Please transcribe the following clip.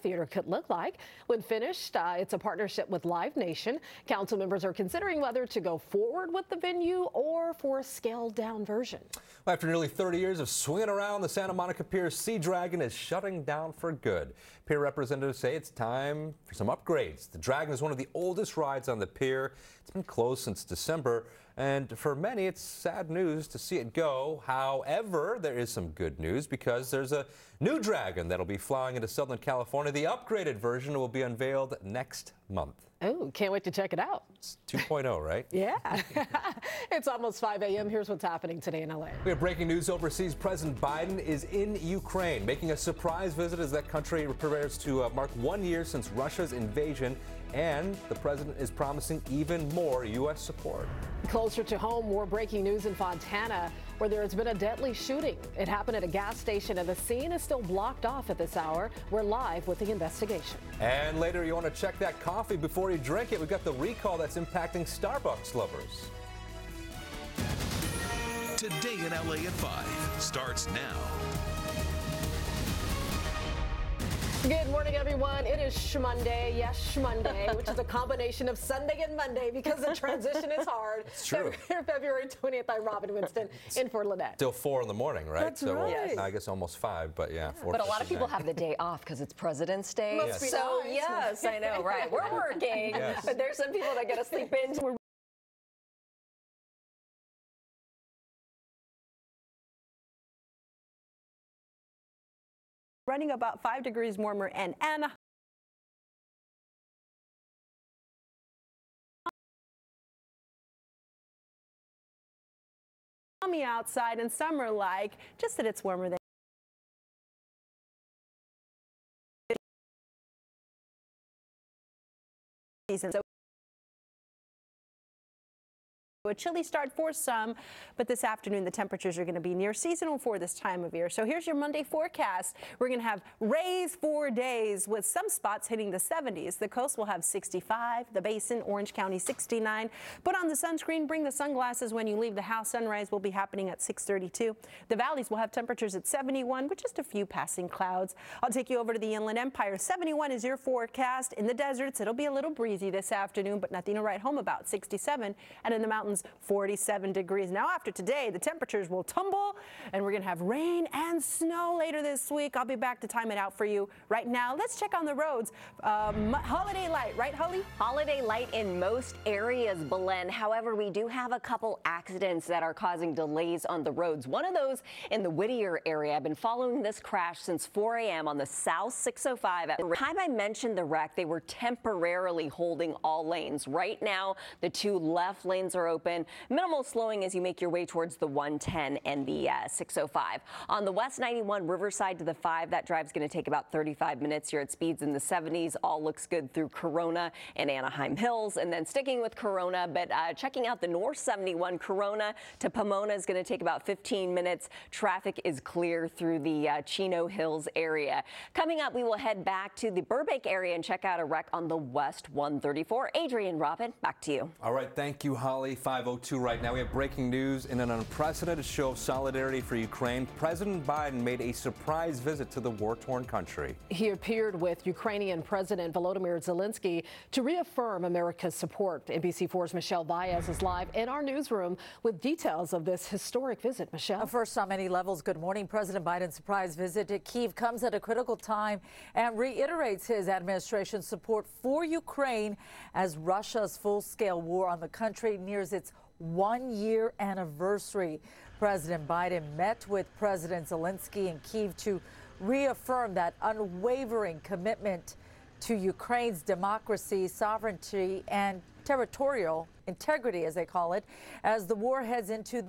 amphitheater could look like. When finished, uh, it's a partnership with Live Nation. Council members are considering whether to go forward with the venue or for a scaled down version. Well, after nearly 30 years of swinging around, the Santa Monica Pier Sea Dragon is shutting down for good. Pier representatives say it's time for some upgrades. The Dragon is one of the oldest rides on the pier. It's been closed since December, and for many, it's sad news to see it go. However, there is some good news because there's a new Dragon that'll be flying into Southern California. The upgraded version will be unveiled next month. Oh, can't wait to check it out. It's 2.0, right? Yeah. it's almost 5 a.m. Here's what's happening today in LA. We have breaking news overseas. President Biden is in Ukraine, making a surprise visit as that country prepares to uh, mark one year since Russia's invasion. And the president is promising even more U.S. support. Closer to home, more breaking news in Fontana, where there has been a deadly shooting. It happened at a gas station, and the scene is still blocked off at this hour. We're live with the investigation. And later, you want to check that coffee before you drink it. We've got the recall that's impacting Starbucks lovers. Today in LA at 5 starts now. Good morning, everyone. It is Shmonday, yes, Shmonday, which is a combination of Sunday and Monday because the transition is hard. It's true. February 20th, I'm Robin Winston in for Lynette. Still four in the morning, right? That's so right. Well, I guess almost five, but yeah, four. But a lot of people have the day off because it's President's Day. Must yes. So nice. yes, I know, right? We're working, yes. but there's some people that get to sleep in. running about 5 degrees warmer and Anaheim. outside and summer like just that it's warmer than season. So a chilly start for some, but this afternoon the temperatures are going to be near seasonal for this time of year. So here's your Monday forecast. We're going to have rays for days with some spots hitting the 70s. The coast will have 65, the basin, Orange County 69. Put on the sunscreen, bring the sunglasses when you leave the house. Sunrise will be happening at 632. The valleys will have temperatures at 71 with just a few passing clouds. I'll take you over to the Inland Empire. 71 is your forecast. In the deserts, it'll be a little breezy this afternoon, but nothing to write home about. 67 and in the mountains mountains, 47 degrees. Now, after today, the temperatures will tumble and we're going to have rain and snow later this week. I'll be back to time it out for you. Right now, let's check on the roads. Um, holiday light, right, Holly? Holiday light in most areas, Belen. However, we do have a couple accidents that are causing delays on the roads. One of those in the Whittier area. I've been following this crash since 4 a.m. on the South 605. At the time I mentioned the wreck, they were temporarily holding all lanes. Right now, the two left lanes are open open. Minimal slowing as you make your way towards the 110 and the uh, 605. On the West 91 Riverside to the 5, that drive's going to take about 35 minutes. You're at speeds in the 70s. All looks good through Corona and Anaheim Hills. And then sticking with Corona, but uh, checking out the North 71 Corona to Pomona is going to take about 15 minutes. Traffic is clear through the uh, Chino Hills area. Coming up, we will head back to the Burbank area and check out a wreck on the West 134. Adrian Robin, back to you. All right. Thank you, Holly. 502 right now. We have breaking news in an unprecedented show of solidarity for Ukraine. President Biden made a surprise visit to the war-torn country. He appeared with Ukrainian President Volodymyr Zelensky to reaffirm America's support. NBC4's Michelle Baez is live in our newsroom with details of this historic visit. Michelle. First on many levels, good morning. President Biden's surprise visit to Kiev comes at a critical time and reiterates his administration's support for Ukraine as Russia's full-scale war on the country nears its its one year anniversary. President Biden met with President Zelensky in Kiev to reaffirm that unwavering commitment to Ukraine's democracy, sovereignty, and territorial integrity, as they call it, as the war heads into